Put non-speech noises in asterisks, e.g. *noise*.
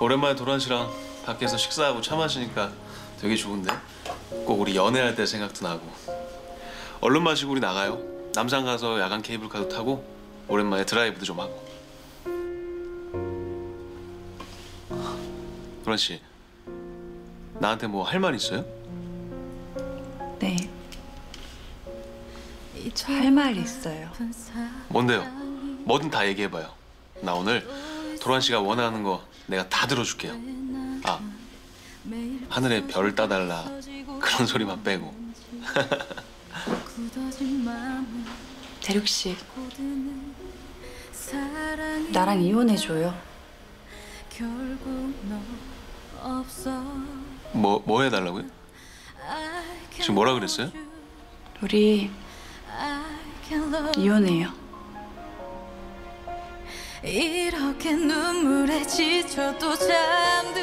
오랜만에 도란 씨랑 밖에서 식사하고 차 마시니까 되게 좋은데? 꼭 우리 연애할 때 생각도 나고. 얼른 마시고 우리 나가요. 남산 가서 야간 케이블카도 타고 오랜만에 드라이브도 좀 하고. 도란 씨, 나한테 뭐 할 말 있어요? 네. 저 할 말 있어요. 뭔데요? 뭐든 다 얘기해봐요. 나 오늘 도란 씨가 원하는 거 내가 다 들어줄게요. 아, 하늘에 별 따달라 그런 소리만 빼고. *laughs* 대륙 씨, 나랑 이혼해줘요. 뭐, 뭐 해달라고요? 지금 뭐라 그랬어요? 우리 이혼해요. 이렇게 눈물에 지쳐 또 잠들어